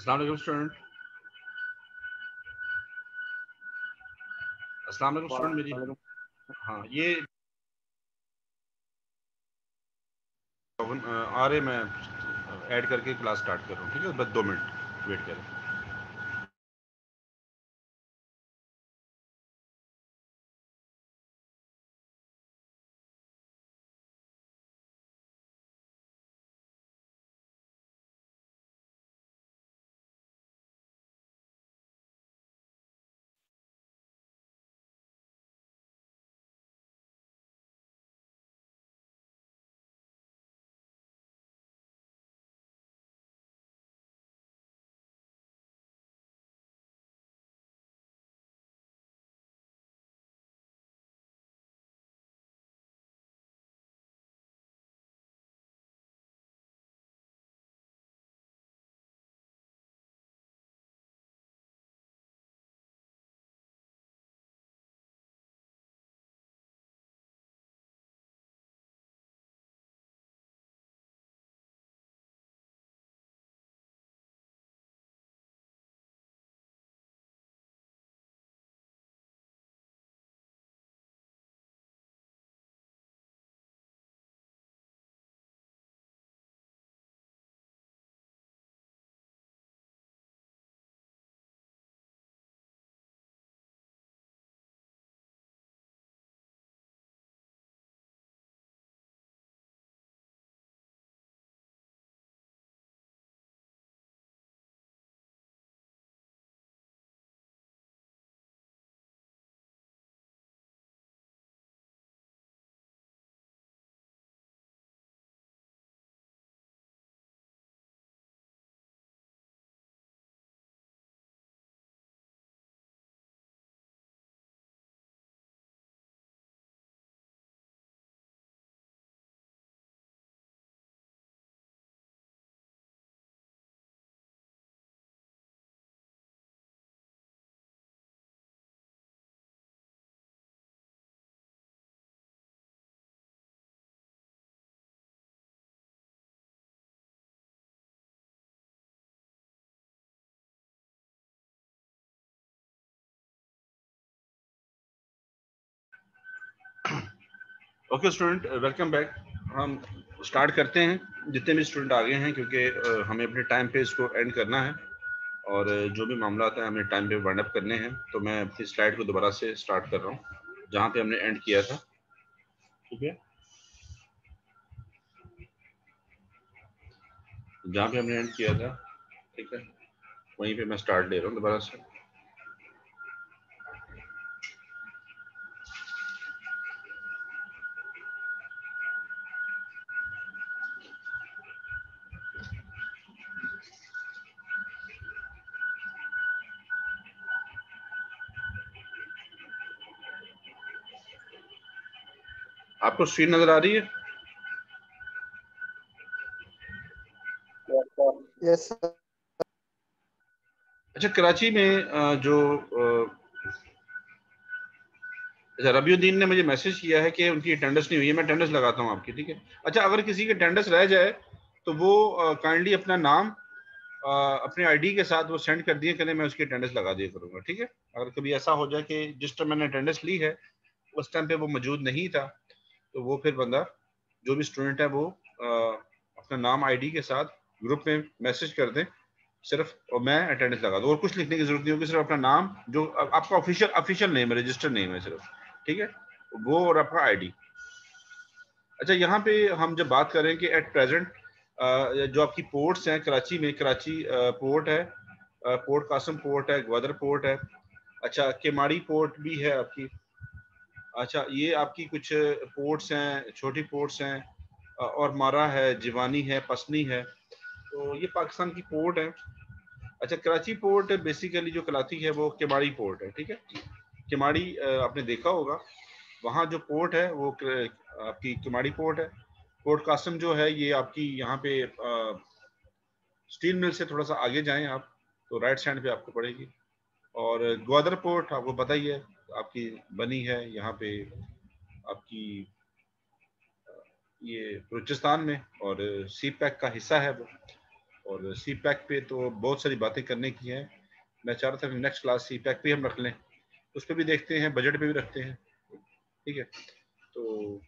अस्सलाम वालेकुम स्टूडेंट अस्सलाम वालेकुम स्टूडेंट मेरी हाँ ये आ रहे मैं ऐड करके क्लास स्टार्ट कर रहा हूँ ठीक है? बस दो मिनट वेट करें। ओके स्टूडेंट वेलकम बैक हम स्टार्ट करते हैं, जितने भी स्टूडेंट आ गए हैं, क्योंकि हमें अपने टाइम पे इसको एंड करना है। और जो भी मामला आता है, हमें टाइम पे वाइंड अप करने हैं। तो मैं अपनी स्लाइड को दोबारा से स्टार्ट कर रहा हूँ, जहाँ पे हमने एंड किया था। ठीक है? जहाँ पे हमने एंड किया था, ठीक है? वहीं पे मैं स्टार्ट ले रहा हूँ दोबारा से। आपको स्क्रीन नज़र आ रही है? यस अच्छा कराची में जो अच्छा रबीउद्दीन ने मुझे मैसेज किया है कि उनकी अटेंडेंस नहीं हुई है मैं अटेंडेंस लगाता हूँ आपकी ठीक है? अच्छा अगर किसी की अटेंडेंस रह जाए तो वो काइंडली अपना नाम अपने आईडी के साथ वो सेंड कर दिए करें मैं उसकी अटेंडेंस लगा दिया करूँगा ठीक है? अगर कभी ऐसा हो जाए कि जिस टाइम मैंने अटेंडेंस ली है उस टाइम पे वो मौजूद नहीं था तो वो फिर बंदा जो भी स्टूडेंट है वो आ, अपना नाम आईडी के साथ ग्रुप में मैसेज कर दें सिर्फ़ और मैं अटेंडेंस लगा दूँ। और कुछ लिखने की ज़रूरत नहीं होगी सिर्फ़ अपना नाम जो आपका ऑफिशियल ऑफिशियल नेम है रजिस्टर्ड नेम है सिर्फ़ ठीक है? वो और आपका आईडी अच्छा यहाँ पे हम जब बात करें कि एट प्रेजेंट जो आपकी पोर्ट्स हैं कराची में कराची पोर्ट है पोर्ट कासम पोर्ट है ग्वादर पोर्ट है अच्छा केमाड़ी पोर्ट भी है आपकी अच्छा ये आपकी कुछ पोर्ट्स हैं, छोटी पोर्ट्स हैं और मारा है, जीवानी है, पसनी है तो ये पाकिस्तान की पोर्ट है। अच्छा कराची पोर्ट बेसिकली जो कहलाती है वो केमाड़ी पोर्ट है, ठीक है? केमाड़ी आपने देखा होगा, वहाँ जो पोर्ट है वो आपकी केमाड़ी पोर्ट है। पोर्ट कासम जो है, ये आपकी यहाँ पे स्टील मिल से थोड़ा सा आगे जाएँ आप तो राइट साइड पे आपको पड़ेगी। और ग्वादर पोर्ट, आपको पता ही है आपकी बनी है, यहाँ पे आपकी, ये बलूचिस्तान में और सी पैक का हिस्सा है वो। और सी पैक पे तो बहुत सारी बातें करने की हैं। मैं चाह रहा था नेक्स्ट क्लास सी पैक पे हम रख लें। उस पर भी देखते हैं बजट पे भी रखते हैं। ठीक है? तो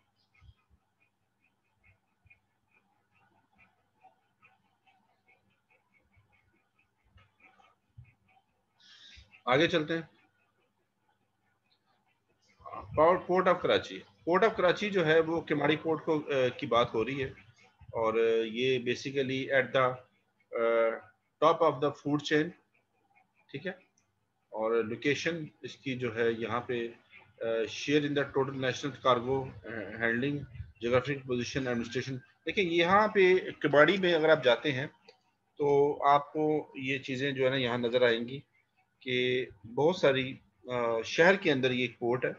आगे चलते हैं। Port of Karachi port of Karachi जो है, वो किमाड़ी पोर्ट को की बात हो रही है। और ये basically at the top of the food chain ठीक है? और लोकेशन इसकी जो है, यहाँ पे share in the total national cargo handling geographic position administration देखिए, यहाँ पे कबाड़ी में अगर आप जाते हैं तो आपको ये चीज़ें जो है ना, यहाँ नज़र आएँगी कि बहुत सारी शहर के अंदर ये एक पोर्ट है।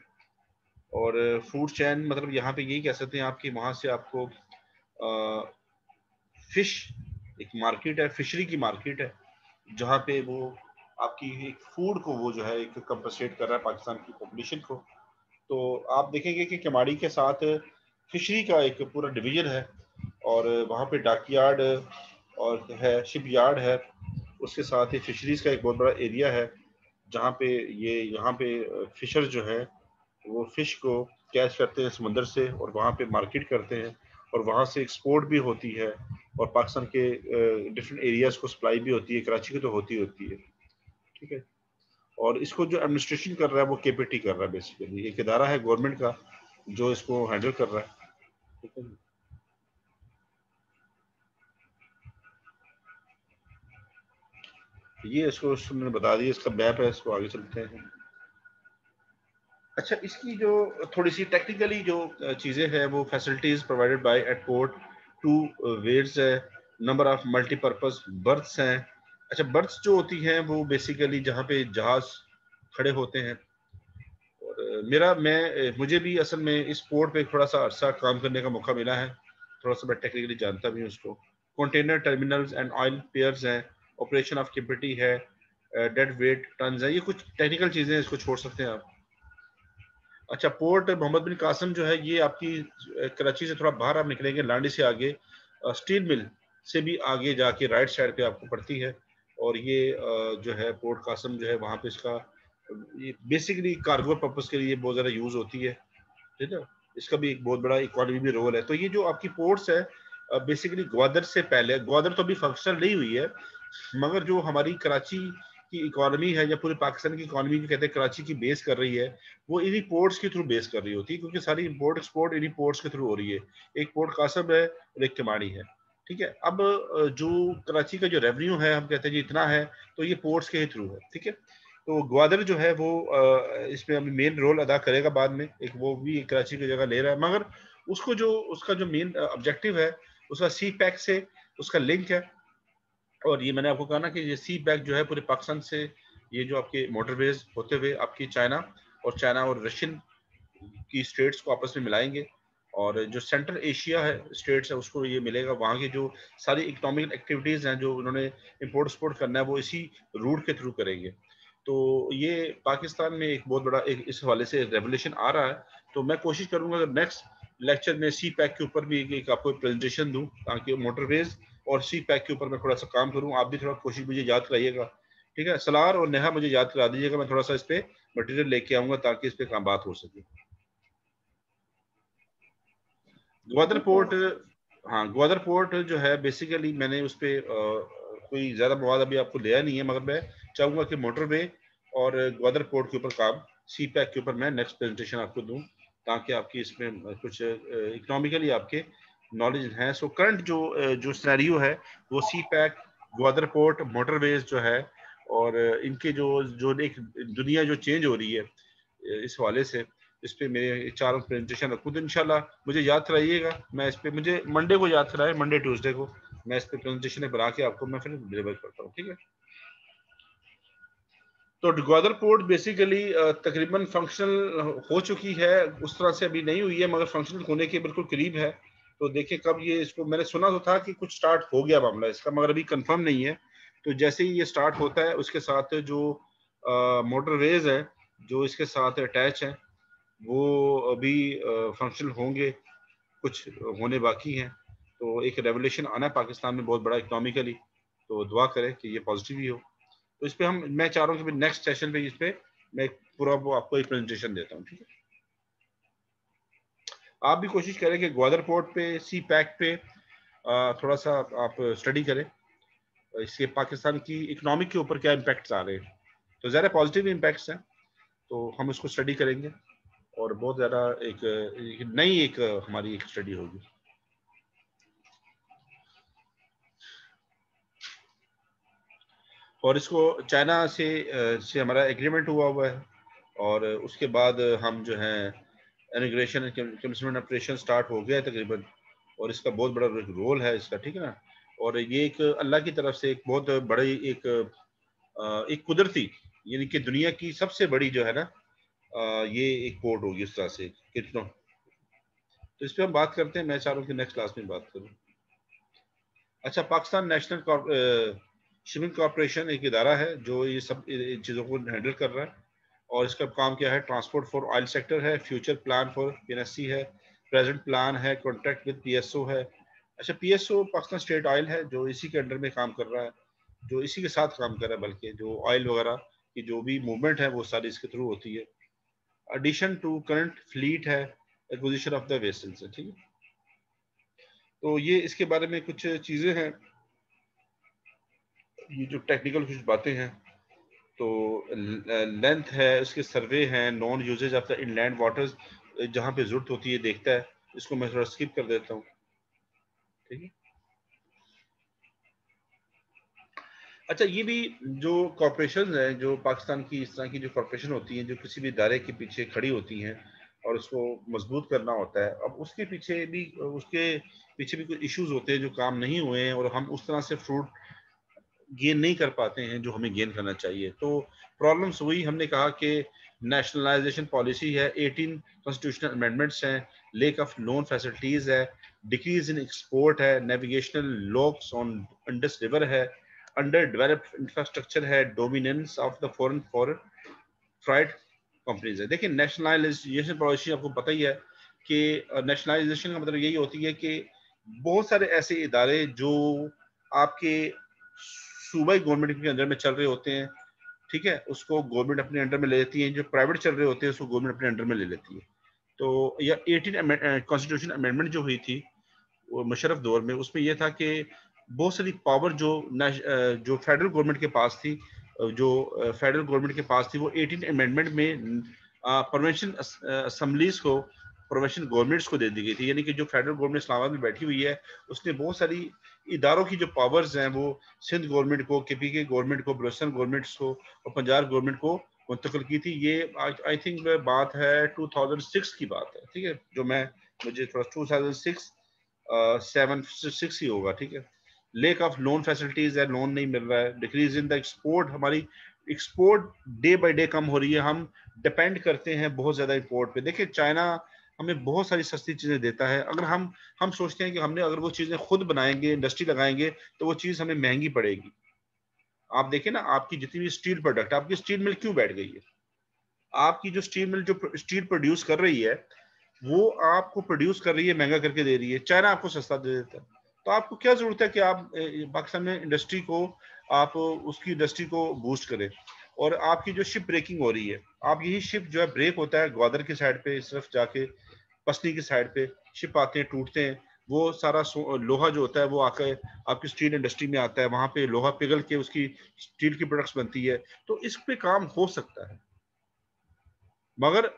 और फ़ूड चैन मतलब यहाँ पे यही कह सकते हैं आपकी वहाँ से आपको आ, फ़िश एक मार्केट है फिशरी की मार्केट है जहाँ पे वो आपकी एक फ़ूड को वो जो है एक कंपनसेट कर रहा है पाकिस्तान की पॉपुलेशन को। तो आप देखेंगे कि कमाड़ी के साथ फिशरी का एक पूरा डिवीज़न है और वहाँ पे डाक यार्ड और है शिप यार्ड है उसके साथ ही फिशरीज का एक बहुत बड़ा एरिया है जहाँ पे ये यहाँ पे फिशर जो है वो फ़िश को कैच करते हैं समंदर से और वहाँ पे मार्केट करते हैं और वहाँ से एक्सपोर्ट भी होती है और पाकिस्तान के डिफरेंट एरियाज़ को सप्लाई भी होती है, कराची की तो होती होती है। ठीक है? और इसको जो एडमिनिस्ट्रेशन कर रहा है वो केपीटी कर रहा है बेसिकली एक इदारा है गवर्नमेंट का जो इसको हैंडल कर रहा है। ठीक है? ये इसको मैंने बता दिया, इसका मैप है, इसको आगे चलते हैं। अच्छा इसकी जो थोड़ी सी टेक्निकली जो चीज़ें हैं, वो facilities provided by at port two wares है नंबर ऑफ़ मल्टीपर्पज़ बर्थ्स हैं। अच्छा बर्थ्स जो होती हैं, वो बेसिकली जहाँ पे जहाज़ खड़े होते हैं। और मेरा, मैं मुझे भी असल में इस पोर्ट पे थोड़ा सा अरसा काम करने का मौका मिला है। थोड़ा सा मैं टेक्निकली जानता भी हूँ उसको container terminals and oil piers हैं। ऑपरेशन ऑफ़ कैपिटी है। डेड वेट टन है। ये कुछ टेक्निकल चीज़ें इसको छोड़ सकते हैं आप। अच्छा पोर्ट मोहम्मद बिन कासम जो है, ये आपकी कराची से थोड़ा बाहर आप निकलेंगे, लांडी से आगे स्टील मिल से भी आगे जाके राइट साइड पे आपको पड़ती है और ये जो है पोर्ट कासम जो है, वहाँ पे इसका, ये बेसिकली कार्गो पर्पज के लिए बहुत ज़्यादा यूज़ होती है, ठीक है? इसका भी एक बहुत बड़ा इकोनॉमी भी रोल है। तो ये जो आपकी पोर्ट्स है बेसिकली ग्वादर से पहले, ग्वादर तो अभी फंक्शनल नहीं हुई है, मगर जो हमारी कराची की इकोनॉमी है या पूरे पाकिस्तान की इकोनॉमी की कहते हैं कराची की बेस कर रही है, वो इन्हीं पोर्ट्स के थ्रू बेस कर रही होती है, क्योंकि सारी इम्पोर्ट एक्सपोर्ट इन्हीं पोर्ट्स के थ्रू हो रही है। एक पोर्ट कासब है, और एक कमाड़ी है। ठीक है? अब जो कराची का जो रेवेन्यू है, हम कहते हैं जी इतना है तो ये पोर्ट्स के ही थ्रू है। ठीक है? तो ग्वादर जो है, वो इसमें अभी मेन रोल अदा करेगा बाद में, एक वो भी कराची की जगह ले रहा है। मगर उसको जो, उसका जो मेन ऑब्जेक्टिव है, उसका सी पैक से उसका लिंक है और ये मैंने आपको कहा ना कि ये सी बैग जो है पूरे पाकिस्तान से ये जो आपके मोटरवेज होते हुए आपकी चाइना और चाइना और रशियन की स्टेट्स को आपस में मिलाएँगे। और जो सेंट्रल एशिया है स्टेट्स है, उसको ये मिलेगा। वहाँ की जो सारी इकोनॉमिक एक्टिविटीज़ हैं, जो उन्होंने इम्पोर्ट एक्सपोर्ट करना है, वो इसी रूट के थ्रू करेंगे। तो ये पाकिस्तान में एक बहुत बड़ा एक इस हवाले से रेवोल्यूशन आ रहा है। तो मैं कोशिश करूँगा नेक्स्ट लेक्चर में सी पैक के ऊपर भी एक आपको प्रेजेंटेशन दूँ, ताकि मोटरवेज और सी पैक के ऊपर मैं थोड़ा सा काम करूँ। आप भी थोड़ा कोशिश मुझे याद कराइएगा। ठीक है? सलार और नेहा मुझे याद करा दीजिएगा। मैं थोड़ा सा इस पर मटीरियल लेके आऊँगा ताकि इस पर काम बात हो सके। ग्वादर पोर्ट हाँ ग्वादर पोर्ट जो है बेसिकली मैंने उस पर कोई ज़्यादा मवाद अभी आपको लिया नहीं है, मगर मैं चाहूँगा कि मोटरवे और ग्वादर पोर्ट के ऊपर काम सी पैक के ऊपर मैं नेक्स्ट प्रेजेंटेशन आपको दूँ, ताकि आपकी इसमें कुछ इकोनॉमिकली आपके नॉलेज है सो करंट जो जो सैरियो है, वो सी पैक ग्वादर पोर्ट मोटरवेज जो है, और इनके जो जो एक दुनिया जो चेंज हो रही है इस हवाले से, इस पर मेरे चारों प्रेजेंटेशन खुद इंशाल्लाह मुझे याद कराइएगा। मैं इस पर मुझे मंडे को याद कराए मंडे ट्यूसडे को। मैं इस पर प्रेजेंटेशन बना के आपको मैं फिर डिलीवर करता हूँ, ठीक है? तो ग्वादर पोर्ट बेसिकली तकरीबन फंक्शनल हो चुकी है, उस तरह से अभी नहीं हुई है, मगर फंक्शनल होने के बिल्कुल करीब है। तो देखिए, कब ये इसको, मैंने सुना तो था कि कुछ स्टार्ट हो गया मामला इसका, मगर अभी कंफर्म नहीं है। तो जैसे ही ये स्टार्ट होता है, उसके साथ जो मोटरवेज है, जो इसके साथ अटैच है, वो अभी फंक्शनल होंगे, कुछ होने बाकी हैं। तो एक रेवोल्यूशन आना है पाकिस्तान में बहुत बड़ा इकोनॉमिकली तो दुआ करें कि ये पॉजिटिव ही हो। तो इस पर हम, मैं चाह रहा हूँ कि नेक्स्ट सेशन पे इस पर मैं पूरा वो आपको एक प्रेजेंटेशन देता हूँ, ठीक है? आप भी कोशिश करें कि ग्वादर पोर्ट पे सी पैक पे थोड़ा सा आप स्टडी करें। इसके पाकिस्तान की इकोनॉमिक के ऊपर क्या इम्पैक्ट्स आ रहे हैं। तो ज़्यादा पॉजिटिव इम्पैक्ट्स हैं तो हम इसको स्टडी करेंगे और बहुत ज़्यादा एक, एक नई एक हमारी एक स्टडी होगी। और इसको चाइना से से हमारा एग्रीमेंट हुआ हुआ है और उसके बाद हम जो है इमिग्रेशन कमिश्नमेंट ऑपरेशन स्टार्ट हो गया है तकरीबन, और इसका बहुत बड़ा रोल है इसका, ठीक है ना? और ये एक अल्लाह की तरफ़ से एक बहुत बड़ी एक एक कुदरती, यानी कि दुनिया की सबसे बड़ी जो है ना ये एक पोर्ट होगी इस तरह से कितनों तो इस पर हम बात करते हैं, मैं चाह रहा हूँ कि नेक्स्ट क्लास में बात करूँ। अच्छा पाकिस्तान नेशनल शिपिंग कॉरपोरेशन एक इदारा है जो ये सब चीज़ों को हैंडल कर रहा है। और इसका काम क्या है? ट्रांसपोर्ट फॉर ऑयल सेक्टर है फ्यूचर प्लान फॉर पी है प्रेजेंट प्लान है कॉन्ट्रैक्ट विद पीएसओ है। अच्छा पीएसओ पाकिस्तान स्टेट ऑयल है, जो इसी के अंडर में काम कर रहा है, जो इसी के साथ काम कर रहा है बल्कि जो ऑयल वगैरह की जो भी मूवमेंट है, वो सारी इसके थ्रू होती है। एडिशन टू करंट फ्लीट है एक्विजिशन ऑफ़ द वेसल्स है, ठीक है? तो ये इसके बारे में कुछ चीज़ें हैं। ये जो टेक्निकल कुछ बातें हैं तो लेंथ है, उसके सर्वे हैं non usages of the inland waters जहाँ पे ज़रूरत होती है, देखता है। इसको मैं थोड़ा स्किप कर देता हूँ। ठीक है? अच्छा ये भी जो कॉरपोरेशन है, जो पाकिस्तान की इस तरह की जो कॉरपोरेशन होती हैं, जो किसी भी इदारे के पीछे खड़ी होती हैं और उसको मज़बूत करना होता है, अब उसके पीछे भी, उसके पीछे भी कुछ इश्यूज़ होते हैं जो काम नहीं हुए हैं और हम उस तरह से फ्रूट गेन नहीं कर पाते हैं जो हमें गेन करना चाहिए। तो प्रॉब्लम्स वही हमने कहा कि नेशनलाइजेशन पॉलिसी है 18 कॉन्स्टिट्यूशनल अमेंडमेंट्स हैं लेक ऑफ़ लोन फैसिलिटीज़ है डिक्रीज इन एक्सपोर्ट है navigational locks on Indus river है अंडर डेवलप्ड इंफ्रास्ट्रक्चर है dominance of the foreign for freight companies है। देखिए नेशनलाइजेशन पॉलिसी आपको पता ही है कि नेशनलाइजेशन का मतलब यही होती है कि बहुत सारे ऐसे इदारे जो आपके सूबाई गवर्नमेंट के अंदर में चल रहे होते हैं, ठीक है? उसको गवर्नमेंट अपने अंडर में ले लेती है, जो प्राइवेट चल रहे होते हैं, उसको गवर्नमेंट अपने अंडर में ले लेती है। तो या एटीन कॉन्स्टिट्यूशन अमेंडमेंट जो हुई थी मुशरफ दौर में, उसमें यह था कि बहुत सारी पावर जो जो फेडरल गवर्नमेंट के पास थी जो फेडरल गवर्नमेंट के पास थी, वो एटीन अमेंडमेंट में परवेंशन असम्बलीज को प्रोवेशन गवर्नमेंट्स को दे दी गई थी, यानी कि जो फेडरल गवर्नमेंट इस्लामाबाद में बैठी हुई है, उसने बहुत सारी इदारों की जो पावर्स हैं, वो सिंध गवर्नमेंट को के पी के गवर्नमेंट को बलोचिस्तान गवर्नमेंट्स को और पंजाब गवर्नमेंट को मुंतकिल की थी। ये आई थिंक बात है 2006 की बात है, ठीक है? जो मैं, मुझे थोड़ा two thousand six seven six ही होगा, ठीक है? लेक ऑफ़ लोन फैसिलिटीज़ है लोन नहीं मिल रहा है। डिक्रीज इन द एक्सपोर्ट हमारी एक्सपोर्ट डे बाई डे कम हो रही है। हम डिपेंड करते हैं बहुत ज़्यादा इंपोर्ट पे। देखिए चाइना हमें बहुत सारी सस्ती चीज़ें देता है। अगर हम हम सोचते हैं कि हमने अगर वो चीज़ें खुद बनाएँगे, इंडस्ट्री लगाएँगे तो वो चीज़ हमें महँगी पड़ेगी। आप देखें ना, आपकी जितनी भी स्टील प्रोडक्ट, आपकी स्टील मिल क्यों बैठ गई है? आपकी जो स्टील मिल, जो स्टील प्रोड्यूस कर रही है, वो आपको प्रोड्यूस कर रही है, महँगा करके दे रही है। चाइना आपको सस्ता दे देता है। तो आपको क्या ज़रूरत है कि आप पाकिस्तान में इंडस्ट्री को, आप उसकी इंडस्ट्री को बूस्ट करें। और आपकी जो शिप ब्रेकिंग हो रही है, आप यही शिप जो है ब्रेक होता है ग्वादर के साइड पे, इस तरफ़ जाके पसनी की साइड पे शिप आते हैं, टूटते हैं। वो सारा लोहा जो होता है, वो आकर आपकी स्टील इंडस्ट्री में आता है। वहाँ पे लोहा पिघल के उसकी स्टील की प्रोडक्ट्स बनती है। तो इस पे काम हो सकता है। मगर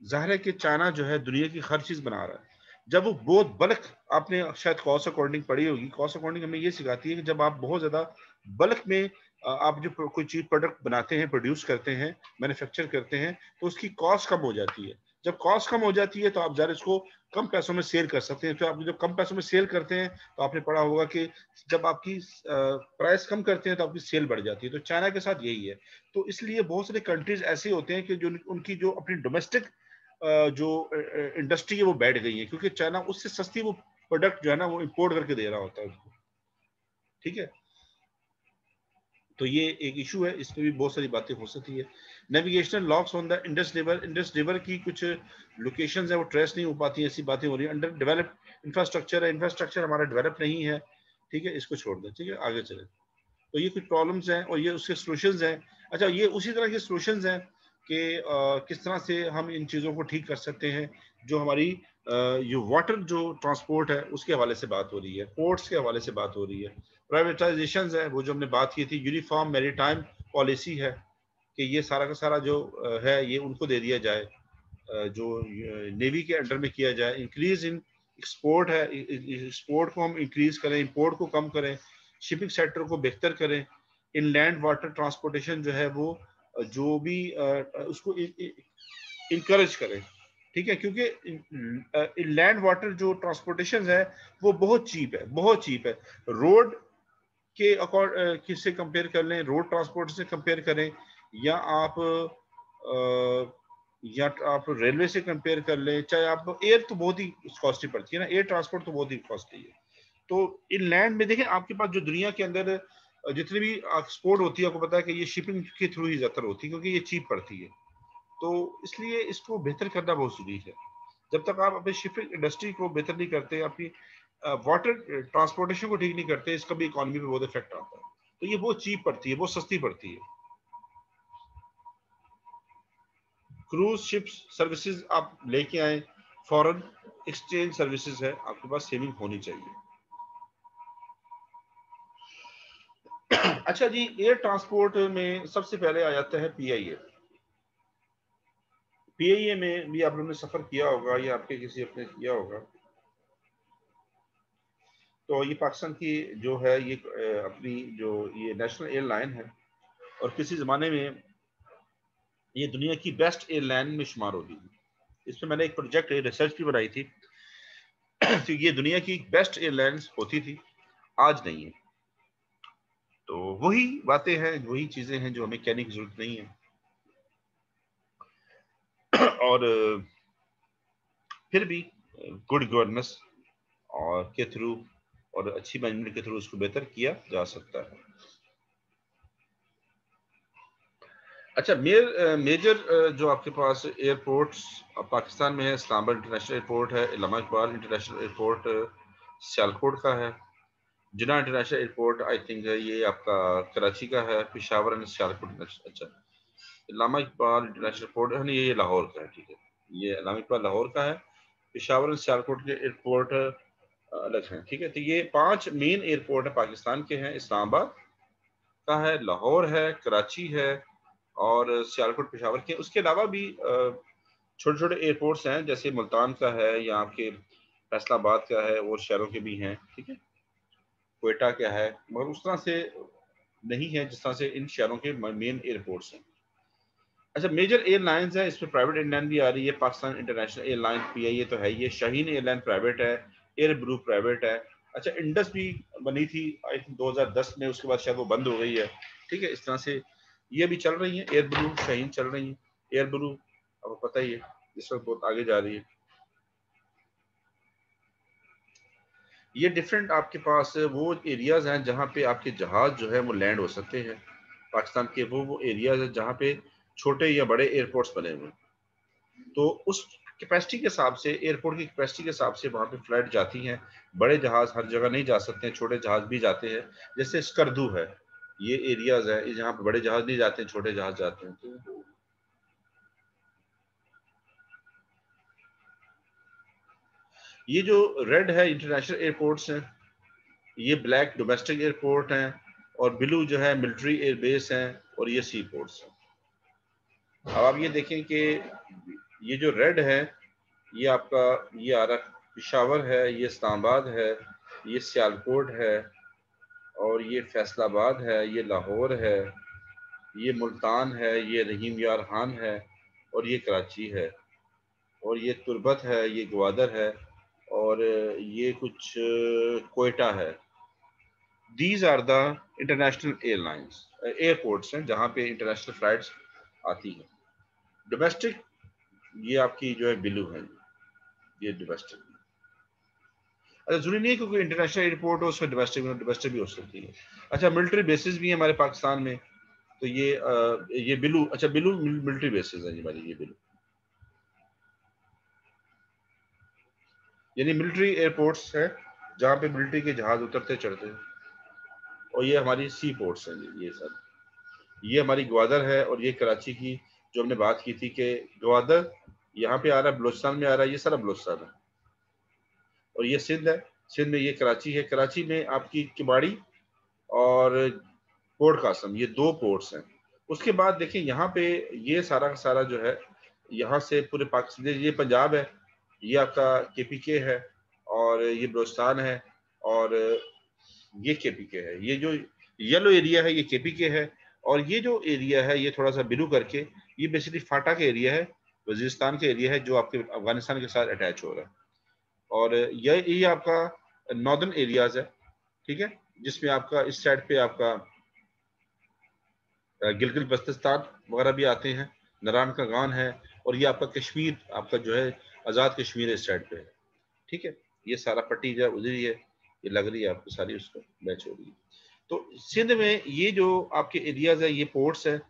ज़ाहिर है कि चाइना जो है, दुनिया की हर चीज़ बना रहा है। जब वो बहुत बल्क, आपने शायद कॉस्ट अकॉर्डिंग पढ़ी होगी। कॉस्ट अकॉर्डिंग हमें ये सिखाती है कि जब आप बहुत ज़्यादा बल्क में आप जो कोई चीज़ प्रोडक्ट बनाते हैं, प्रोड्यूस करते हैं, मैन्युफैक्चर करते हैं तो उसकी कॉस्ट कम हो जाती है। जब कॉस्ट कम हो जाती है तो आप जरा इसको कम पैसों में सेल कर सकते हैं। तो आप जब कम पैसों में सेल करते हैं तो आपने पढ़ा होगा कि जब आपकी प्राइस कम करते हैं तो आपकी सेल बढ़ जाती है। तो चाइना के साथ यही है। तो इसलिए बहुत सारे कंट्रीज़ ऐसे होते हैं कि जो, उनकी जो अपनी डोमेस्टिक जो इंडस्ट्री है, वो बैठ गई है। क्योंकि चाइना उससे सस्ती वो प्रोडक्ट जो है ना, वो इम्पोर्ट करके दे रहा होता है उसको। ठीक है? तो ये एक इशू है, इसमें भी बहुत सारी बातें हो सकती है। Navigational locks on the Indus river Indus river की कुछ लोकेशंस है, वो ट्रेस नहीं हो पाती, ऐसी बातें हो रही है। अंडर डेवलप इंफ्रास्ट्रक्चर है इंफ्रास्ट्रक्चर हमारा डेवलप नहीं है, ठीक है, इसको छोड़ दें, ठीक है, आगे चले। तो ये कुछ प्रॉब्लम्स हैं और ये उसके सोल्यूशन हैं। अच्छा ये उसी तरह के सोल्यूशन हैं कि किस तरह से हम इन चीज़ों को ठीक कर सकते हैं, जो हमारी ये वाटर जो ट्रांसपोर्ट है, उसके हवाले से बात हो रही है पोर्ट्स के हवाले से बात हो रही है। प्राइवेटाइजेशन है, वो जो हमने बात की थी यूनिफॉर्म मेरी पॉलिसी है कि ये सारा का सारा जो है, ये उनको दे दिया जाए। जो नेवी के अंडर में किया जाए। इंक्रीज इन एक्सपोर्ट है एक्सपोर्ट को हम इंक्रीज करें इंपोर्ट को कम करें शिपिंग सेक्टर को बेहतर करें। इन लैंड वाटर ट्रांसपोर्टेशन जो है वो जो भी उसको इंकरेज करें। ठीक है? क्योंकि लैंड वाटर जो ट्रांसपोर्टेशन है, वो बहुत चीप है, बहुत चीप है। रोड के अकॉर्ड किससे कंपेयर कर लें? रोड ट्रांसपोर्ट से कंपेयर करें। या आप या आप रेलवे से कंपेयर कर लें, चाहे आप एयर तो बहुत ही कॉस्टली पड़ती है ना एयर ट्रांसपोर्ट तो बहुत ही कॉस्टली है। तो इन लैंड में देखें, आपके पास जो दुनिया के अंदर जितनी भी एक्सपोर्ट होती है, आपको पता है कि ये शिपिंग के थ्रू ही ज़्यादातर होती है, क्योंकि ये चीप पड़ती है। तो इसलिए इसको बेहतर करना बहुत ज़रूरी है। जब तक आप अपनी शिपिंग इंडस्ट्री को बेहतर नहीं करते, अपनी वाटर ट्रांसपोर्टेशन को ठीक नहीं करते, इसका भी इकोनॉमी पे बहुत इफ़ेक्ट आता है। तो ये बहुत चीप पड़ती है, बहुत सस्ती पड़ती है। क्रूज शिप्स सर्विसेज़ आप लेके आए फॉरेन एक्सचेंज सर्विसेज़ है, आपके पास सेविंग होनी चाहिए। अच्छा जी एयर ट्रांसपोर्ट में सबसे पहले आ जाता है पीआईए पीआईए में भी आप लोगों ने सफ़र किया होगा, या आपके किसी अपने किया होगा। तो ये पाकिस्तान की जो है, ये अपनी जो ये नेशनल एयरलाइन है, और किसी ज़माने में ये दुनिया की बेस्ट एयरलाइन में शुमार होगी। इस पर मैंने एक प्रोजेक्ट रिसर्च भी बनाई थी। तो ये दुनिया की बेस्ट एयरलाइन होती थी, आज नहीं है। तो वही बातें हैं, वही चीज़ें हैं जो हमें कहने की ज़रूरत नहीं है। और फिर भी गुड गवर्नेंस और के थ्रू और अच्छी मैनेजमेंट के थ्रू उसको बेहतर किया जा सकता है। अच्छा मेर, मेजर जो आपके पास एयरपोर्ट्स पाकिस्तान में है इस्लामाबाद इंटरनेशनल एयरपोर्ट है इलामा इकबाल इंटरनेशनल एयरपोर्ट सियालकोट का है Jinnah international airport I think ये आपका कराची का है पिशावर एंड सियालकोट अच्छा। इलामा इकबाल इंटरनेशनल एयरपोर्ट है ये लाहौर का है ठीक है। ये इलामा इकबाल लाहौर का है पिशावर एंड सियालकोट के एयरपोर्ट अलग हैं ठीक है। तो ये पाँच मेन एयरपोर्ट है पाकिस्तान के हैं इस्लामाबाद का है लाहौर है कराची है और सियालकोट, पेशावर के। उसके अलावा भी छोटे छोटे एयरपोर्ट्स हैं, जैसे मुल्तान का है, या आपके फैसलाबाद का है और शहरों के भी हैं, ठीक है? कोयटा का है, मगर उस तरह से नहीं है, जिस तरह से इन शहरों के मेन एयरपोर्ट्स हैं। अच्छा मेजर एयरलाइंस है इसमें प्राइवेट एयरलाइन भी आ रही है, Pakistan international airline P I A तो है ये शाहीन एयरलाइन प्राइवेट है एयर ब्रू प्राइवेट है। अच्छा इंडस भी बनी थी आई थिंक 2010 में, उसके बाद शायद वो बंद हो गई है, ठीक है? इस तरह से ये भी चल रही है एयर ब्लू शहीन चल रही है। एयर ब्लू आपको पता ही है, इस वक्त बहुत आगे जा रही है। ये डिफरेंट आपके पास वो एरियाज़ हैं जहाँ पे आपके जहाज़ जो है वो लैंड हो सकते हैं। पाकिस्तान के वो वो एरियाज़ हैं जहाँ पे छोटे या बड़े एयरपोर्ट्स बने हुए तो उस कैपेसिटी के हिसाब से एयरपोर्ट की कैपेसिटी के हिसाब से वहाँ पे फ़्लाइट जाती हैं। बड़े जहाज़ हर जगह नहीं जा सकते हैं, छोटे जहाज़ भी जाते हैं। जैसे स्कर्दू है ये एरियाज़ है जहाँ पे बड़े जहाज़ नहीं जाते हैं, छोटे जहाज़ जाते हैं। तो ये जो रेड है इंटरनेशनल एयरपोर्ट्स हैं, ये ब्लैक डोमेस्टिक एयरपोर्ट हैं, और ब्लू जो है मिलिट्री एयरबेस हैं, और ये सी पोर्ट्स हैं। अब आप ये देखें कि ये जो रेड है, ये आपका, ये आ रहा पिशावर है, ये इस्लामाबाद है, ये सियालकोट है और ये फैसलाबाद है, ये लाहौर है, ये मुल्तान है, ये रहीम यार खान है और ये कराची है। और ये तुरबत है, ये ग्वादर है और ये कुछ कोयटा है। These are the international airlines airports हैं जहाँ पे इंटरनेशनल फ्लाइट्स आती हैं। डोमेस्टिक ये आपकी जो है बिलू है, ये डोमेस्टिक अच्छा ज़रूरी नहीं है क्योंकि इंटरनेशनल एयरपोर्ट हो, उसमें डोमेस्टिक डोमेस्टिक भी हो सकती है। अच्छा मिलिट्री बेसिस भी है हमारे पाकिस्तान में तो ये ये बिलू अच्छा बिलू मिलिट्री बेसिस है हमारी, ये बिलू। यानी मिलिट्री एयरपोर्ट्स है, जहाँ पे मिलिट्री के जहाज़ उतरते, चढ़ते हैं। और ये हमारी सी पोर्ट्स हैं ये सब। ये हमारी ग्वादर है, और ये कराची की, जो हमने बात की थी कि ग्वादर यहाँ पे आ रहा है, बलोचिस्तान में आ रहा है, ये सारा बलोचिस्तान है। और ये सिंध है। सिंध में ये कराची है। कराची में आपकी किबाड़ी और पोर्ट कासम, ये दो पोर्ट्स हैं। उसके बाद देखिए, यहाँ पे ये सारा का सारा जो है, यहाँ से पूरे पाकिस्तान, ये पंजाब है, ये आपका के पी के है और ये बलोचिस्तान है और ये के पी के है। ये जो येलो एरिया है, ये के पी के है और ये जो एरिया है, ये थोड़ा सा बिलू करके, ये बेसिकली फाटा का एरिया है वजीरिस्तान का एरिया है जो आपके अफ़गानिस्तान के साथ अटैच हो रहा है। और यह ये आपका नॉर्दर्न एरियाज़ है, ठीक है? जिसमें आपका इस साइड पे आपका गिलगिल बस्तिस्तान वगैरह भी आते हैं नरान का गान है, और ये आपका कश्मीर, आपका जो है, आज़ाद कश्मीर इस साइड पे है, ठीक है? ये सारा पट्टी जो उधर ही है, ये लग रही है आपको सारी उसको मैच हो रही है। तो सिंध में ये जो आपके एरियाज़ है, ये पोर्ट्स है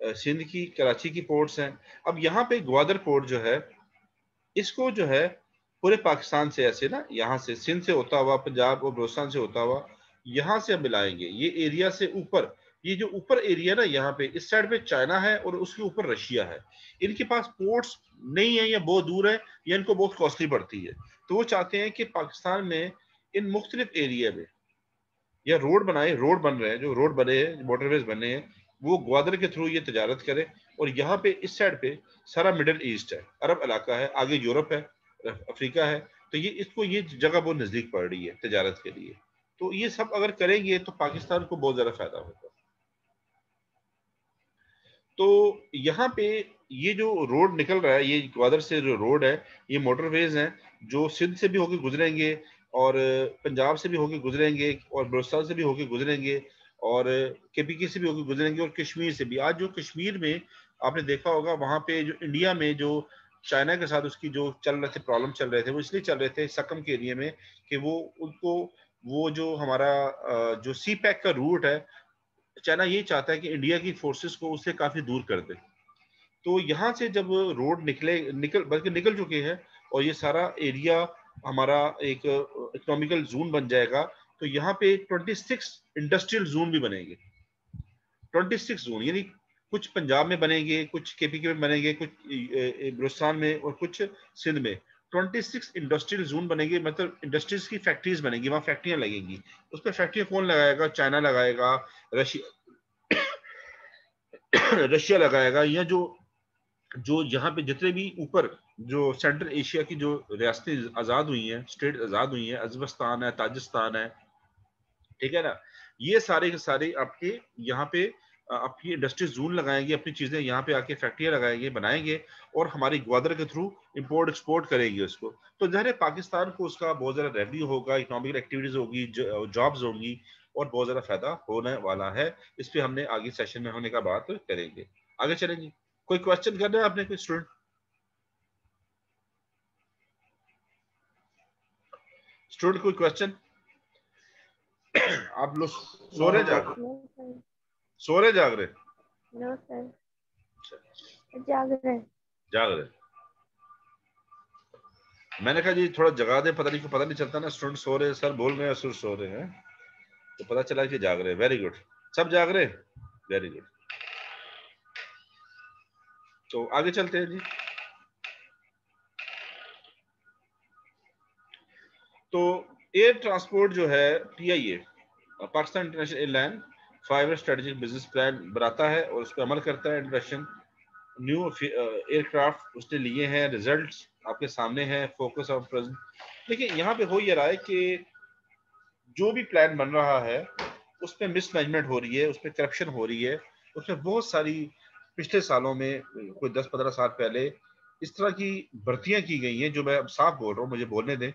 सिंध की, कराची की पोर्ट्स हैं, अब यहाँ पे ग्वादर पोर्ट जो है, इसको जो है पूरे पाकिस्तान से ऐसे ना, यहाँ से, सिंध से होता हुआ, पंजाब और बलोचिस्तान से होता हुआ, यहाँ से हम मिलाएँगे। ये एरिया से ऊपर, ये जो ऊपर एरिया ना, यहाँ पे, इस साइड पे चाइना है और उसके ऊपर रशिया है। इनके पास पोर्ट्स नहीं है या बहुत दूर है, या इनको बहुत कॉस्टली पड़ती है। तो वो चाहते हैं कि पाकिस्तान में इन मुख्तलिफ़ एरिया में, या रोड बनाए, रोड बन रहे हैं, जो रोड बने हैं मोटरवेज बने हैं, वो ग्वादर के थ्रू ये तजारत करे। और यहाँ पे, इस साइड पे सारा मिडल ईस्ट है, अरब इलाका है, आगे यूरोप है। अफ्रीका है तो ये इसको ये जगह बहुत नज़दीक पड़ रही है तजारत के लिए। तो ये सब अगर करेंगे तो पाकिस्तान को बहुत ज़्यादा फ़ायदा होगा। तो यहाँ पे ये जो रोड निकल रहा है, ये ग्वादर से जो रोड है, ये मोटरवेज हैं, जो सिंध से भी होके गुजरेंगे और पंजाब से भी होके गुजरेंगे और बलोचिस्तान से भी होके गुजरेंगे और के पी के से भी होके गुजरेंगे और कश्मीर से भी। आज जो कश्मीर में आपने देखा होगा, वहाँ पे जो इंडिया में जो चाइना के साथ उसकी जो चल रहे थे प्रॉब्लम चल रहे थे, वो इसलिए चल रहे थे सकम के एरिए में कि वो उनको, वो जो हमारा जो सी पैक का रूट है, चाइना ये चाहता है कि इंडिया की फोर्सेस को उससे काफ़ी दूर कर दे। तो यहाँ से जब रोड निकले, निकल, बल्कि निकल चुके हैं और ये सारा एरिया हमारा एक इकोनॉमिकल जोन बन जाएगा तो यहाँ पे 26 इंडस्ट्रियल जोन भी बनेंगे। 26 जोन यानी कुछ पंजाब में बनेंगे, कुछ केपीके में बनेंगे, कुछ बलुस्तान में और कुछ सिंध में। 26 इंडस्ट्रियल जोन बनेंगे मतलब इंडस्ट्रीज़ की फैक्ट्रीज बनेंगी, वहाँ फैक्ट्रियाँ लगेंगी। उस पर फैक्ट्रियाँ कौन लगाएगा? चाइना लगाएगा, रशिया रशिया लगाएगा, या जो जो यहाँ पे जितने भी ऊपर जो सेंट्रल एशिया की जो रियासतें आज़ाद हुई हैं, स्टेट आज़ाद हुई हैं, अजबस्तान है ताजिस्तान है, ठीक है ना? ये सारे के सारे आपके यहाँ पे अपनी इंडस्ट्री जोन लगाएँगे, अपनी चीज़ें यहाँ पे आके फैक्ट्रियाँ लगाएँगे, बनाएँगे और हमारी ग्वादर के थ्रू इंपोर्ट एक्सपोर्ट करेंगे उसको। तो जहर पाकिस्तान को उसका बहुत ज़्यादा रेवेन्यू होगा इकोनॉमिक एक्टिविटीज़ होगी जॉब्स होंगी और बहुत ज़्यादा फ़ायदा होने वाला है। इस पर हमने आगे सेशन में होने का बात करेंगे। आगे चलेंगे। कोई क्वेश्चन करना है आपने, कोई स्टूडेंट स्टूडेंट कोई क्वेश्चन आप लोग सो रहे जाकर सो रहे जाग रहे? नो सर जाग रहे जाग रहे। मैंने कहा जी थोड़ा जगा दे पता नहीं को पता नहीं चलता ना स्टूडेंट सो रहे सर बोल रहे हैं सर सो रहे हैं। तो पता चला कि जाग रहे वेरी गुड सब जाग रहे वेरी गुड तो आगे चलते हैं जी। तो एयर ट्रांसपोर्ट जो है PIA Pakistan international airline five strategic business plan बनाता है और उस पर अमल करता है इंट्रोडक्शन न्यू एयरक्राफ्ट उसने लिए हैं रिजल्ट्स आपके सामने हैं फोकस ऑफ़ प्रेजेंट देखिए यहाँ पे हो ये रहा है कि जो भी प्लान बन रहा है उस पर मिसमैनेजमेंट हो रही है उस पर करप्शन हो रही है उसमें बहुत सारी पिछले सालों में, कोई दस पंद्रह साल पहले इस तरह की भर्तियाँ की गई हैं, जो मैं अब साफ़ बोल रहा हूँ, मुझे बोलने दें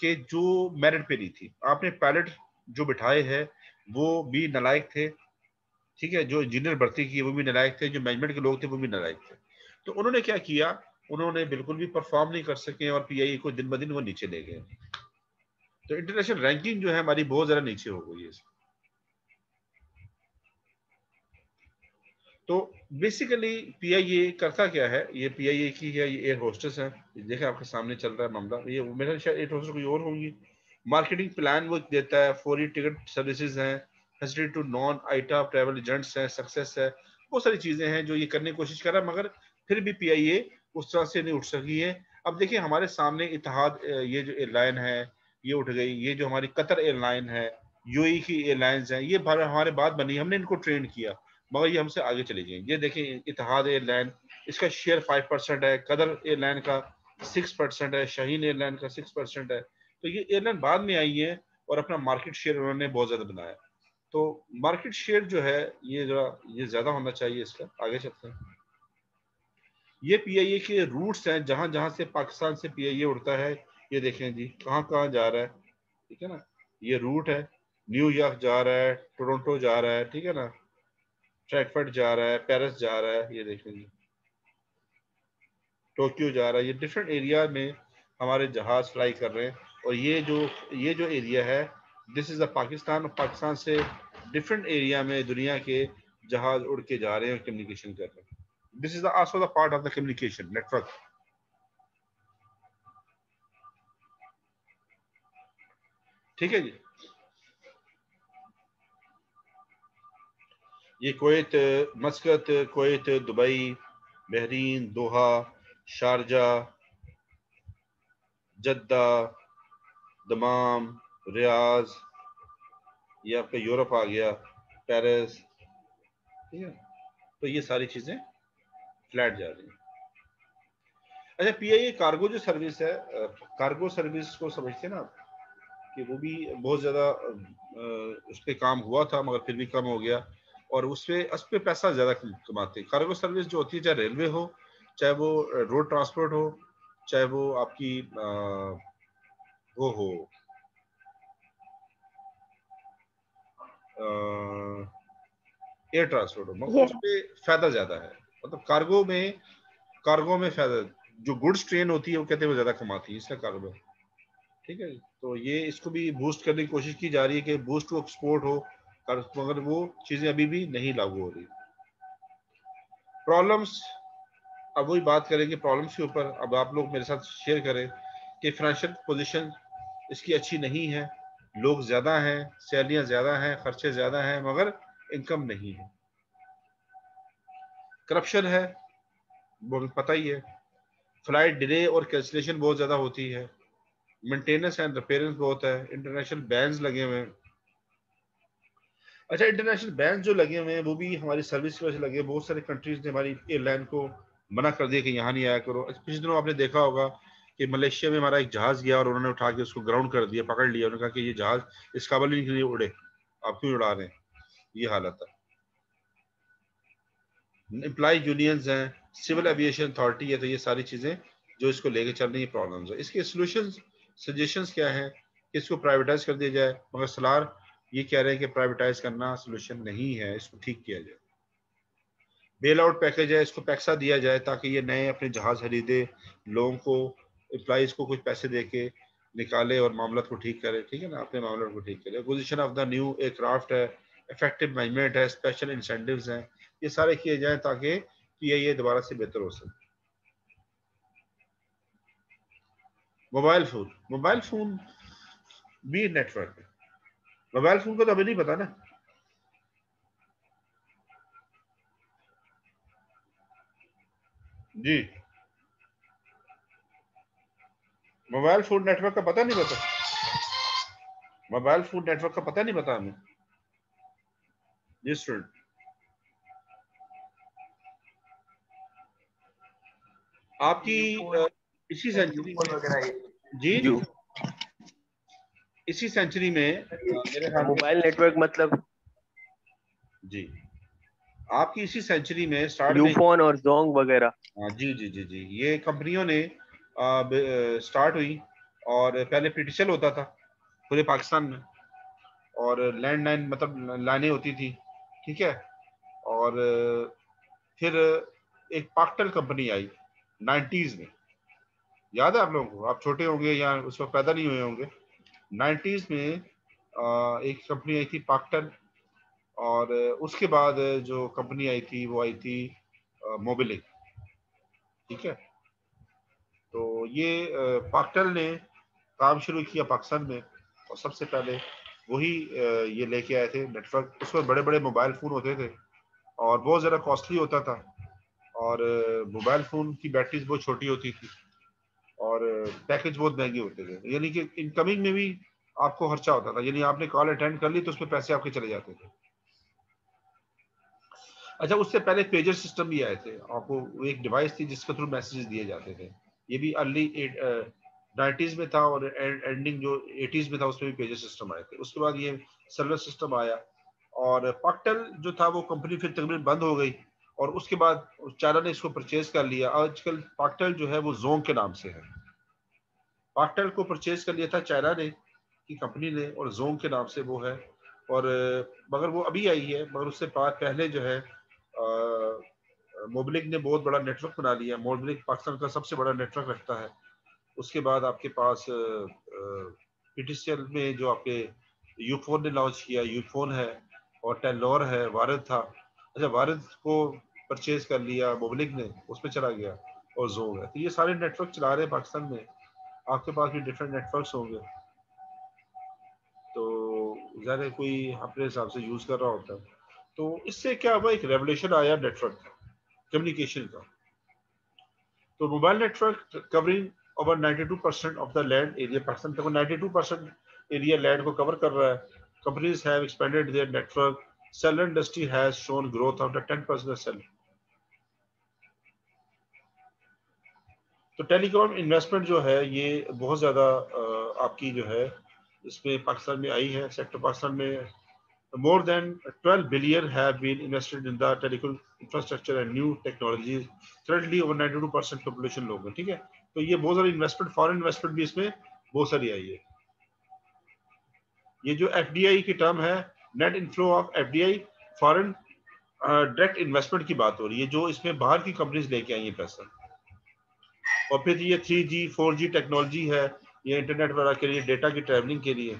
कि जो मेरिट पे नहीं थी। आपने पायलट जो बिठाए हैं वो भी नलायक थे, ठीक है, जो इंजीनियर भर्ती की, वो भी नलायक थे, जो मैनेजमेंट के लोग थे, वो भी नलायक थे। तो उन्होंने क्या किया? उन्होंने बिल्कुल भी परफॉर्म नहीं कर सके और पीआई को दिन ब दिन वो नीचे ले गए। तो इंटरनेशनल रैंकिंग जो है हमारी बहुत ज़्यादा नीचे हो गई है। तो बेसिकली पीआईए करता क्या है? ये पीआईए की है, ये एयर होस्टेस है। देखें आपके सामने चल रहा है मामला। ये मेरा शायद एयर होस्टेस कोई और होंगी। मार्केटिंग प्लान वो देता है फोरी टिकट सर्विसेज़ हैं facility to non IATA travel agents हैं सक्सेस है बहुत सारी चीज़ें हैं जो ये करने की कोशिश कर रहा है, मगर फिर भी पीआईए उस तरह से नहीं उठ सकी है। अब देखिए, हमारे सामने इतिहाद ये जो एयरलाइन है, ये उठ गई, ये जो हमारी कतर एयरलाइन है यूएई की एयरलाइंस हैं, ये हमारे बाद बनी, हमने इनको ट्रेन किया, मगर ये हमसे आगे चले गए। ये देखें इतिहाद एयरलाइन इसका शेयर फाइव परसेंट है कदर एयरलाइन का सिक्स परसेंट है, शाहीन एयरलाइन का सिक्स परसेंट है। तो ये एयरलाइन बाद में आई है और अपना मार्केट शेयर उन्होंने बहुत ज़्यादा बनाया। तो मार्केट शेयर जो है, ये जरा, ये ज़्यादा होना चाहिए इसका, आगे चलते हैं। ये पीआईए के रूट्स हैं जहाँ जहाँ से पाकिस्तान से पीआईए उड़ता है, ये देखें जी कहाँ कहाँ जा रहा है, ठीक है ना? ये रूट है न्यूयॉर्क जा रहा है टोरंटो जा रहा है, ठीक है ना? फ्रैंकफर्ट जा रहा है पेरिस जा रहा है, ये देखें जी। टोक्यो जा रहा है, ये डिफरेंट एरिया में हमारे जहाज़ फ्लाई कर रहे हैं। और ये जो ये जो एरिया है दिस इज़ द पाकिस्तान और पाकिस्तान से डिफरेंट एरिया में दुनिया के जहाज़ उड़ के जा रहे हैं कम्युनिकेशन कर रहे हैं। This is also the part of the communication network ठीक है जी? ये Kuwait Muscat Kuwait Dubai, Bahrain, Doha, Sharjah, Jeddah Dammam Riyadh ये आपका यूरोप आ गया पेरिस ठीक है? तो ये सारी चीज़ें फ्लैट जा रही हैं। अच्छा पीआईए कार्गो जो सर्विस है कार्गो सर्विस को समझते हैं ना कि वो भी बहुत ज़्यादा उस पर काम हुआ था मगर फिर भी कम हो गया और उस पर उस पर पैसा ज़्यादा कमाते हैं। कार्गो सर्विस जो होती है चाहे रेलवे हो चाहे वो रोड ट्रांसपोर्ट हो चाहे वो आपकी आ, वो हो एयर ट्रांसपोर्ट हो मतलब उस पर फ़ायदा ज़्यादा है। मतलब कार्गो में कार्गो में फ़ायदा जो गुड्स ट्रेन होती है वो कहते हैं वो ज़्यादा कमाती है इसका कार्गो ठीक है? तो ये इसको भी बूस्ट करने की कोशिश की जा रही है कि बूस्ट टू एक्सपोर्ट हो मगर वो चीज़ें अभी भी नहीं लागू हो रही। प्रॉब्लम्स अब वही बात करेंगे प्रॉब्लम्स के ऊपर। अब आप लोग मेरे साथ शेयर करें कि फाइनेंशियल पोजीशन इसकी अच्छी नहीं है। लोग ज़्यादा हैं, सैलरियाँ ज़्यादा हैं, खर्चे ज़्यादा हैं, मगर इनकम नहीं है। करप्शन है, वो पता ही है। फ़्लाइट डिले और कैंसिलेशन बहुत ज़्यादा होती है। मेंटेनेंस एंड रिपेयरेंस बहुत है। इंटरनेशनल बैंस लगे हुए हैं। अच्छा इंटरनेशनल बैंस जो लगे हुए हैं, वो भी हमारी सर्विस की वजह से लगे बहुत सारे कंट्रीज़ ने हमारी एयरलाइन को मना कर दिया कि यहाँ नहीं आया करो। पिछले दिनों आपने देखा होगा कि मलेशिया में हमारा एक जहाज़ गया और उन्होंने उठा के उसको ग्राउंड कर दिया, पकड़ लिया। उन्होंने कहा कि ये जहाज़ इस काबल नहीं लिए उड़े। आप क्यों उड़ा रहे हैं? ये हालत है। एम्प्लॉय यूनियंस हैं सिविल एविएशन अथॉरिटी है तो ये सारी चीज़ें जो इसको लेके चल रही है प्रॉब्लम्स है। इसके सोल्यूशन सजेशंस क्या है? कि इसको प्राइवेटाइज कर दिया जाए। मगर सलार ये कह रहे हैं कि प्राइवेटाइज करना सोल्यूशन नहीं है, इसको ठीक किया जाए। बेल आउट पैकेज है, इसको पैक्सा दिया जाए ताकि ये नए अपने जहाज़ खरीदे, लोगों को एम्प्लॉज को कुछ पैसे दे के निकाले और मामला को ठीक करे, ठीक है ना? अपने मामले को ठीक करे। Position of the new aircraft है इफ़ेक्टिव मैनेजमेंट है स्पेशल इंसेंटिव हैं। ये सारे किए जाए ताकि पी आई ए दोबारा से बेहतर हो सके। मोबाइल फ़ोन मोबाइल फ़ोन भी नेटवर्क है। मोबाइल फ़ोन को तो अभी नहीं पता ना। जी। मोबाइल फ़ूड नेटवर्क का पता नहीं पता? मोबाइल फ़ूड नेटवर्क का पता नहीं पता हमें? जी स्टूडेंट आपकी इसी सेंचुरी जी? जी। इसी सेंचुरी में मोबाइल नेटवर्क मतलब जी। आपकी इसी सेंचुरी में स्टार्ट यूफोन और जोंग वगैरह। हाँ जी जी जी जी। ये कंपनियों ने स्टार्ट हुई और पहले पिटिशल होता था पूरे पाकिस्तान में और लैंडलाइन मतलब लाइनें होती थी, ठीक है? और, फिर एक पाकटल कंपनी आई नाइन्टीज में। याद है आप लोगों को? आप छोटे होंगे या उस वक्त पैदा नहीं हुए होंगे। नाइन्टीज में एक कंपनी आई थी पाकटल और उसके बाद जो कंपनी आई थी वो आई थी मोबिलिक ठीक है? तो ये पाक्टल ने काम शुरू किया पाकिस्तान में और सबसे पहले वही ये लेके आए थे नेटवर्क उसमें बड़े बड़े मोबाइल फ़ोन होते थे और बहुत ज़्यादा कॉस्टली होता था और मोबाइल फ़ोन की बैटरीज बहुत छोटी होती थी और पैकेज बहुत महँगे होते थे। यानी कि इनकमिंग में भी आपको खर्चा होता था। यानी आपने कॉल अटेंड कर ली तो उसमें पैसे आपके चले जाते थे। अच्छा उससे पहले पेजर सिस्टम भी आए थे। आपको एक डिवाइस थी जिसके थ्रू मैसेजेस दिए जाते थे। ये भी अर्ली नाइन्टीज में था और एंडिंग जो एटीज में था, उसमें भी पेजर सिस्टम आए थे। उसके बाद ये सर्वर सिस्टम आया और पाकटेल जो था, वो कंपनी फिर तकरीबन बंद हो गई और उसके बाद चाइना ने इसको परचेज कर लिया। आजकल पाकटल जो है, वो जोंग के नाम से है। पाकटल को परचेज कर लिया था चाइना ने, की कंपनी ने और जोंग के नाम से वो है। और मगर वो अभी आई है, मगर उससे पहले जो है मोबलिक ने बहुत बड़ा नेटवर्क बना लिया मोबलिक पाकिस्तान का सबसे बड़ा नेटवर्क रखता है। उसके बाद आपके पास पीटीसीएल में जो आपके यूफोन ने लॉन्च किया यूफोन है और टेलोर है वारद था। अच्छा वारद को परचेज कर लिया, मोबलिक ने उस पर चला गया और जोग है। तो ये सारे नेटवर्क चला रहे हैं पाकिस्तान में। आपके पास भी डिफरेंट नेटवर्क्स होंगे। तो ज़्यादा कोई अपने हिसाब से यूज़ कर रहा होता। है तो इससे क्या हुआ, एक रेवलेशन आया नेटवर्क कम्युनिकेशन का। तो mobile network covering over 92 percent of the land area Pakistan तक 92 परसेंट एरिया लैंड को कवर कर रहा है। Companies have expanded their network cellular industry has shown growth of the 10 percent cell तो telecom investment जो है, ये बहुत ज़्यादा आपकी जो है, इसमें पाकिस्तान में आई है। सेक्टर पाकिस्तान में more than 12 billion have been invested in the telecom infrastructure and new technologies. Currently, over 92 percent population लोग हैं, ठीक है? तो ये बहुत सारी इन्वेस्टमेंट फॉरेन इन्वेस्टमेंट भी इसमें बहुत सारी आई है। ये जो एफ़ की टर्म है net inflow of F D I foreign direct investment की बात हो रही है, जो इसमें बाहर की कंपनीज़ लेके आई है पैसा। और फिर ये three G four G technology है, ये इंटरनेट वगैरह के लिए डेटा की ट्रैवलिंग के लिए।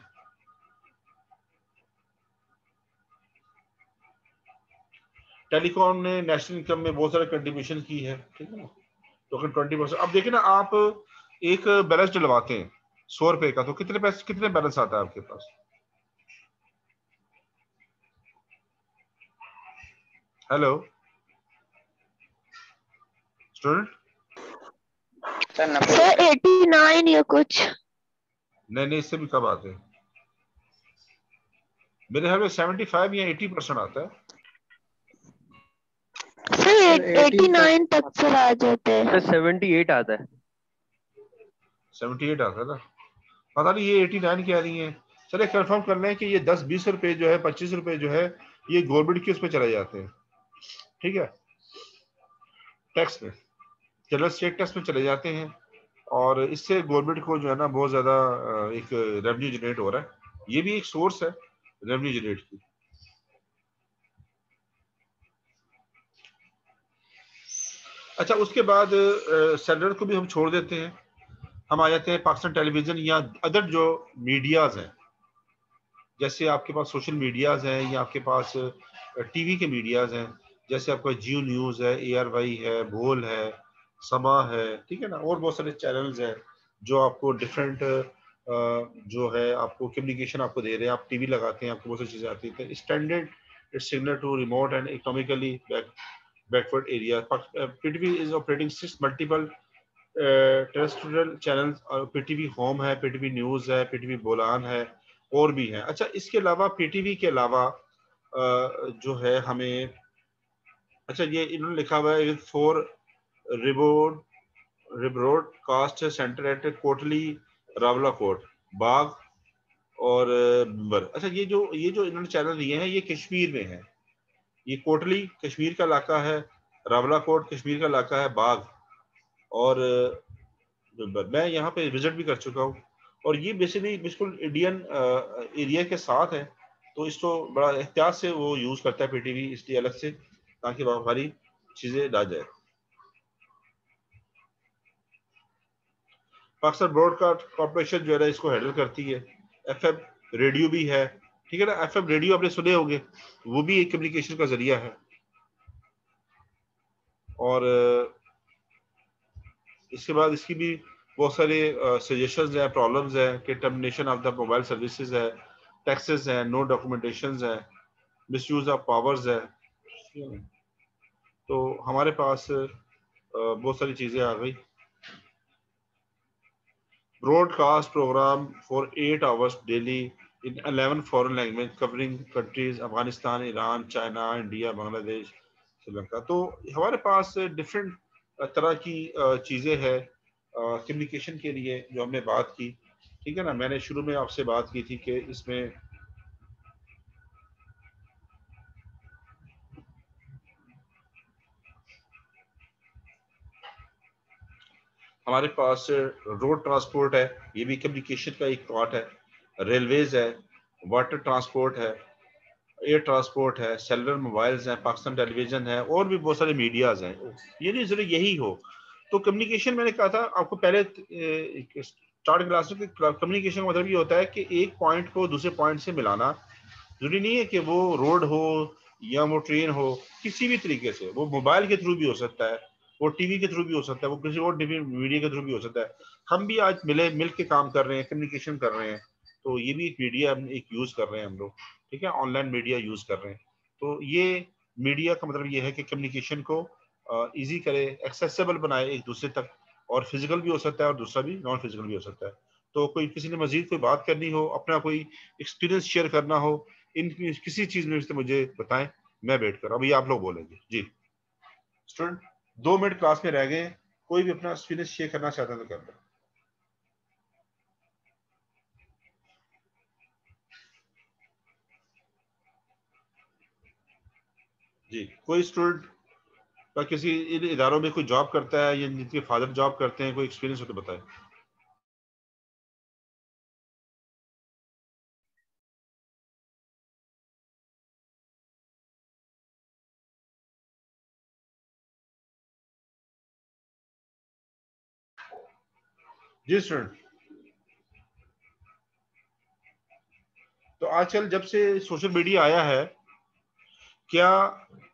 टेलीकॉम ने नेशनल इनकम में बहुत सारे कंट्रीब्यूशन की है ठीक है ना? तो अगर ट्वेंटी परसेंट अब देखिए ना आप एक बैलेंस डलवाते हैं सौ रुपए का तो कितने पैसे कितने बैलेंस आता है आपके पास? Hello student sir eighty nine या कुछ। नहीं नहीं इससे भी कब आते हैं। मेरे ख्याल में सेवेंटी फाइव या एटी परसेंट आता है। एटी नाइन तक सर आ जाते हैं। सेवेंटी एट आता है। सेवेंटी एट आता ना? पता नहीं ये एटी नाइन क्या रही है। चले कंफर्म कर लें कि ये दस बीस रुपए जो है पच्चीस रुपए जो है ये गवर्नमेंट के उस पर चले जाते हैं। ठीक है? टैक्स में जनरल स्टेट टैक्स में चले जाते हैं। और इससे गवर्नमेंट को जो है ना बहुत ज़्यादा एक रेवेन्यू जनरेट हो रहा है। ये भी एक सोर्स है रेवेन्यू जनरेट की। अच्छा उसके बाद सेलर को भी हम छोड़ देते हैं। हम आ जाते हैं पाकिस्तान टेलीविज़न या अदर जो मीडियाज हैं, जैसे आपके पास सोशल मीडियाज हैं या आपके पास टीवी के मीडियाज हैं, जैसे आपका जियो न्यूज़ है ए आर वाई है, भोल है, समा है, ठीक है ना? और बहुत सारे चैनल्स हैं जो आपको डिफरेंट जो है आपको कम्युनिकेशन आपको दे रहे हैं। आप टीवी लगाते हैं, आपको बहुत सारी चीज़ें आती है। Standard it's similar to remote and economically backward area. PTV is operating six multiple uh, terrestrial channels और PTV होम है PTV न्यूज़ है PTV बोलान है और भी है। अच्छा इसके अलावा PTV के अलावा जो है हमें अच्छा ये इन्होंने लिखा हुआ है four रिबोड rebroadcast center at Kotli Rawalakot Bagh और बर अच्छा ये जो ये जो इन्होंने चैनल दिए हैं ये कश्मीर में है। ये कोटली कश्मीर का इलाका है, रावला कोट कश्मीर का इलाका है बाग और मैं यहाँ पे विज़िट भी कर चुका हूँ। और ये बेसिकली बिल्कुल इंडियन एरिया के साथ है। तो इसको बड़ा एहतियात से वो यूज़ करता है पीटीवी इसलिए अलग से ताकि वहाँ सारी चीज़ें ना जाए। पाकिस्तान ब्रॉडकास्ट कॉरपोरेशन जो है इसको हैंडल करती है। एफ़ रेडियो भी है। ठीक है ना? एफ़ रेडियो आपने सुने होंगे। वो भी एक कम्युनिकेशन का ज़रिया है। और इसके बाद इसकी भी बहुत सारे सजेशंस हैं प्रॉब्लम्स हैं कि termination of the mobile services है टैक्सेस हैं नो डॉक्यूमेंटेशन है मिस यूज़ ऑफ़ पावर्स है। तो हमारे पास बहुत सारी चीज़ें आ गई। Broadcast program for eight hours daily in 11 foreign language covering countries Afghanistan Iran China India Bangladesh Sri Lanka तो हमारे पास डिफरेंट तरह की चीज़ें हैं कम्युनिकेशन के लिए जो हमने बात की। ठीक है ना? मैंने शुरू में आपसे बात की थी कि इसमें हमारे पास रोड ट्रांसपोर्ट है, ये भी कम्युनिकेशन का एक पार्ट है। रेलवेज है वाटर ट्रांसपोर्ट है एयर ट्रांसपोर्ट है सेलुलर मोबाइल्स हैं पाकिस्तान टेलीविज़न है, और भी बहुत सारे मीडियाज हैं। ये नहीं ज़रूर यही हो। तो कम्युनिकेशन मैंने कहा था, आपको पहले स्टार्ट क्लास में कम्युनिकेशन का मतलब ये होता है कि एक पॉइंट को दूसरे पॉइंट से मिलाना। ज़रूरी नहीं है कि वो रोड हो या वो ट्रेन हो, किसी भी तरीके से। वो मोबाइल के थ्रू भी हो सकता है, वो टीवी के थ्रू भी हो सकता है, वो किसी और मीडिया के थ्रू भी हो सकता है। हम भी आज मिले मिल के काम कर रहे हैं कम्युनिकेशन कर रहे हैं। तो ये भी एक मीडिया एक यूज़ कर रहे हैं हम लोग, ठीक है? ऑनलाइन मीडिया यूज़ कर रहे हैं। तो ये मीडिया का मतलब ये है कि कम्युनिकेशन को इजी करे एक्सेसिबल बनाए एक दूसरे तक, और फ़िज़िकल भी हो सकता है और दूसरा भी नॉन फ़िज़िकल भी हो सकता है। तो कोई किसी ने मजीद कोई बात करनी हो, अपना कोई एक्सपीरियंस शेयर करना हो, इन किसी चीज़ में से मुझे बताएँ, मैं वेट कर, अभी आप लोग बोलेंगे। जी। स्टूडेंट दो मिनट क्लास में रह गए, कोई भी अपना एक्सपीरियंस शेयर करना चाहता है तो कर लो जी, कोई स्टूडेंट का किसी इन इदारों में कोई जॉब करता है या जिनके फादर जॉब करते हैं, कोई एक्सपीरियंस हो तो बताए। जी सर तो आजकल जब से सोशल मीडिया आया है क्या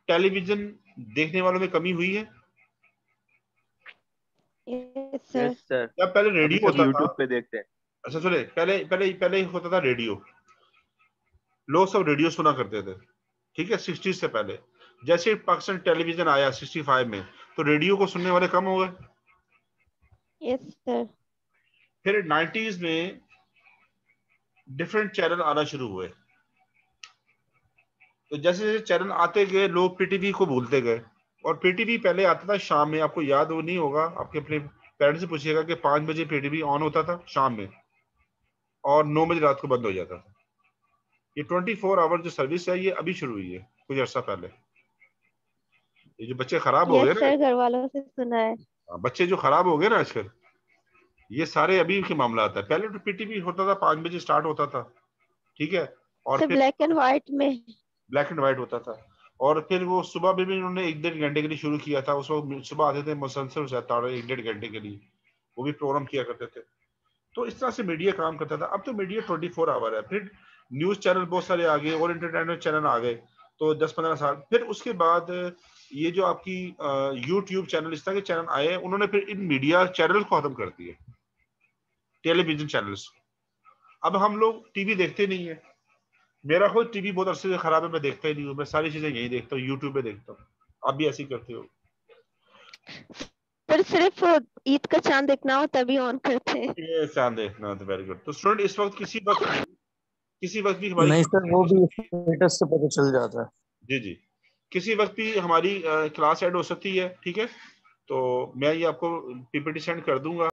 टेलीविज़न देखने वालों में कमी हुई है? Yes, सर क्या पहले रेडियो होता यूट्यूब पे देखते हैं। अच्छा सुने पहले पहले पहले होता था रेडियो। लोग सब रेडियो सुना करते थे ठीक है? सिक्सटी से पहले। जैसे पाकिस्तान टेलीविज़न आया सिक्सटी फाइव में तो रेडियो को सुनने वाले कम हो गए। यस सर फिर नाइन्टीज में डिफरेंट चैनल आना शुरू हुए। तो जैसे जैसे चरण आते गए लोग पीटीवी को भूलते गए। और पीटीवी पहले आता था शाम में आपको याद वो नहीं होगा आपके अपने पेरेंट्स से पूछिएगा कि पाँच बजे पीटीवी ऑन होता था शाम में और नौ बजे रात को बंद हो जाता था। ये ट्वेंटी फोर आवर जो सर्विस है ये अभी शुरू हुई है कुछ अर्सा पहले। ये जो बच्चे खराब हो गए ना। घर वालों से सुना है। हाँ, बच्चे जो खराब हो गए ना आजकल ये सारे अभी के मामला आता है। पहले तो पीटीवी होता था पाँच बजे स्टार्ट होता था ठीक है? और ब्लैक एंड व्हाइट में ब्लैक एंड व्हाइट होता था। और फिर वो सुबह में भी उन्होंने एक डेढ़ घंटे के लिए शुरू किया था। उस वक्त सुबह आते थे मुसलसल रहता एक डेढ़ घंटे के लिए। वो भी प्रोग्राम किया करते थे। तो इस तरह से मीडिया काम करता था। अब तो मीडिया ट्वेंटी फोर आवर है। फिर न्यूज़ चैनल बहुत सारे आ गए और इंटरटेनमेंट चैनल आ गए। तो दस पंद्रह साल। फिर उसके बाद ये जो आपकी यूट्यूब चैनल इस तरह के चैनल आए उन्होंने फिर इन मीडिया चैनल को खत्म कर दिए। टेलीविज़न चैनल्स अब हम लोग टीवी देखते नहीं है। मेरा खुद टीवी बहुत अरसे से खराब है मैं देखता ही नहीं हूँ मैं सारी चीज़ें यही देखता हूँ यूट्यूब पे देखता हूँ। आप भी ऐसे ही करते हो। पर सिर्फ़ ईद का चाँद देखना हो तभी ऑन करते हैं। ये चाँद देखना तो वेरी गुड तो स्टूडेंट इस वक्त किसी वक्त किसी वक्त भी हमारी नहीं सर वो भी स्टेटस से पता चल जाता है। जी जी। किसी वक्त भी हमारी क्लास ऐड हो सकती है ठीक है? तो मैं ये आपको पीपीटी सेंड कर दूँगा।